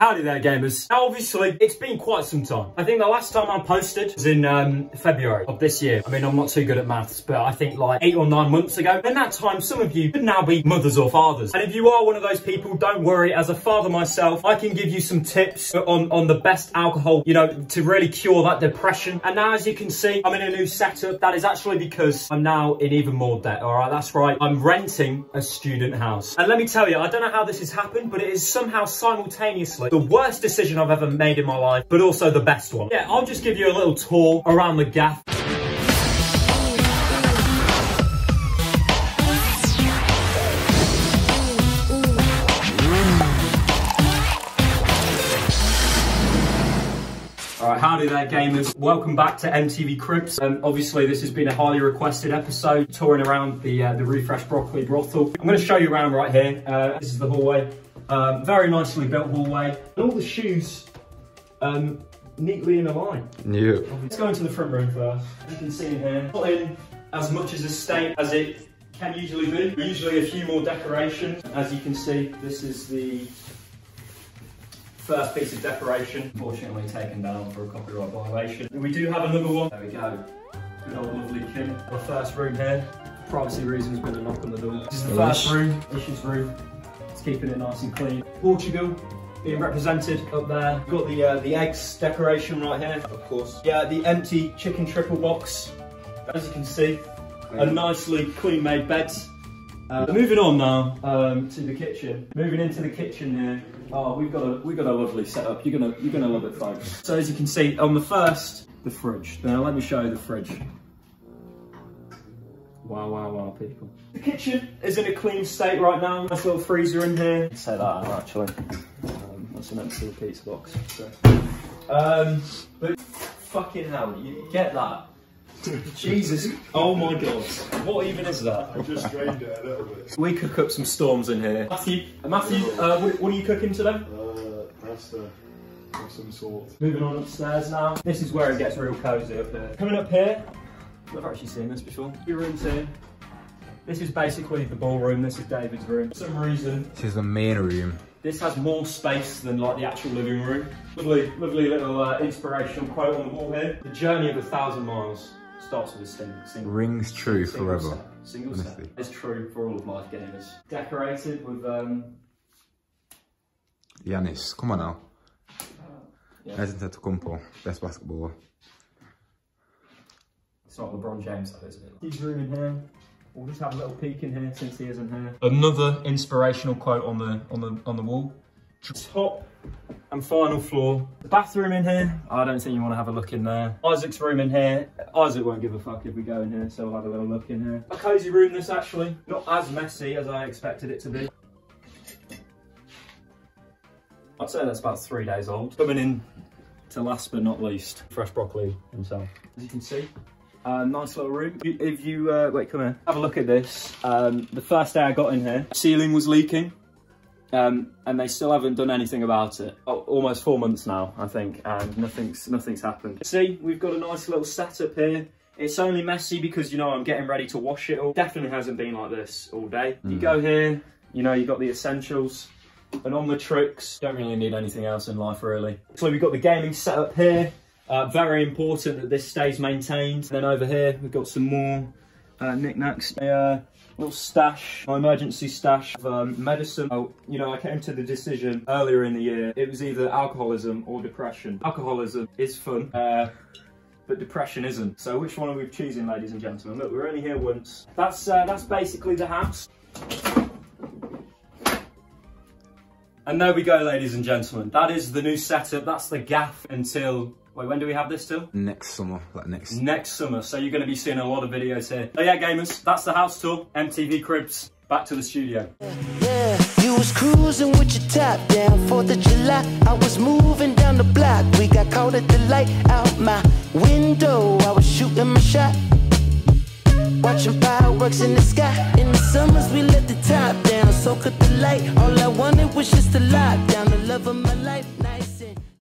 Howdy there, gamers. Now, obviously, it's been quite some time. I think the last time I posted was in um, February of this year. I mean, I'm not too good at maths, but I think like eight or nine months ago. In that time, some of you could now be mothers or fathers. And if you are one of those people, don't worry. As a father myself, I can give you some tips on, on the best alcohol, you know, to really cure that depression. And now, as you can see, I'm in a new setup. That is actually because I'm now in even more debt, all right? That's right. I'm renting a student house. And let me tell you, I don't know how this has happened, but it is somehow simultaneously the worst decision I've ever made in my life, but also the best one. Yeah, I'll just give you a little tour around the gaff. Howdy there gamers. Welcome back to MTV Cribs. Um, obviously this has been a highly requested episode, touring around the uh, the Refresh Broccoli brothel. I'm going to show you around right here. Uh, this is the hallway. Um, very nicely built hallway. And all the shoes um, neatly in a line. Yeah. Let's go into the front room first. You can see in here, not in as much as a state as it can usually be. Usually a few more decorations. As you can see, this is the first piece of decoration, fortunately taken down for a copyright violation. We do have another one. There we go. Good old lovely Kim. Our first room here. For privacy reasons, we're knock on the door. This is the first room, Ish's room. Keeping it nice and clean. Portugal being represented up there. Got the uh, the eggs decoration right here, of course. Yeah, the empty chicken triple box. As you can see, a nicely clean made bed. Uh, moving on now um, to the kitchen. Moving into the kitchen here. Oh, we've got a we've got a lovely setup. You're gonna you're gonna love it, folks. So as you can see on the first, the fridge. Now let me show you the fridge. Wow, wow, wow, people. The kitchen is in a clean state right now. Nice little freezer in here. Say that out, actually. Um, that's an empty pizza box. So. Um, but fucking hell, you get that? Jesus, oh my god. What even is that? I just drained it a little bit. We cook up some storms in here. Matthew, uh, Matthew, uh, what, what are you cooking today? Uh, pasta of some sort. Moving on upstairs now. This is where it gets real cosy up here. Coming up here, I've actually seen this before. Your room's here. This is basically the ballroom. This is David's room. For some reason, This is the main room. this has more space than like the actual living room. Lovely, lovely little uh, inspirational quote on the wall here. The journey of a thousand miles starts with a single. single Rings true single forever. step. Single step. honestly. It's true for all of life gamers. Decorated with um, Giannis, come on now. Yeah. Hij is het Kumpo, best basketballer. It's not LeBron James, though, is it? His room in here. We'll just have a little peek in here since he isn't here. Another inspirational quote on the on the on the wall. Top and final floor. The bathroom in here. I don't think you want to have a look in there. Isaac's room in here. Isaac won't give a fuck if we go in here, so we'll have a little look in here. A cosy room, this actually. Not as messy as I expected it to be. I'd say that's about three days old. Coming in to last but not least, fresh broccoli himself. As you can see, uh, nice little room. If you- uh, wait, come here. Have a look at this. Um, the first day I got in here, ceiling was leaking. Um, and they still haven't done anything about it. Oh, almost four months now, I think, and nothing's nothing's happened. See, we've got a nice little setup here. It's only messy because, you know, I'm getting ready to wash it all. Definitely hasn't been like this all day. You go here, you know, you've got the essentials. And on the tricks, don't really need anything else in life, really. So we've got the gaming setup here. Uh, very important that this stays maintained. Then over here, we've got some more uh, knickknacks. A uh, little stash, my emergency stash of um, medicine. Oh, you know, I came to the decision earlier in the year. It was either alcoholism or depression. Alcoholism is fun. Uh, but depression isn't. So which one are we choosing, ladies and gentlemen? Look, we're only here once. That's uh, that's basically the house. And there we go, ladies and gentlemen. That is the new setup. That's the gaff until, wait, when do we have this till? Next summer, like next. Next summer. So you're going to be seeing a lot of videos here. So yeah, gamers, that's the house tour. MTV Cribs. Back to the studio. Yeah, you was cruising with your top down, 4th of July. I was moving down the block. We got caught at the light out my window. I was shooting my shot. Watching fireworks in the sky. In the summers, we let the top down, soak up the light. All I wanted was just to lock down the love of my life. Night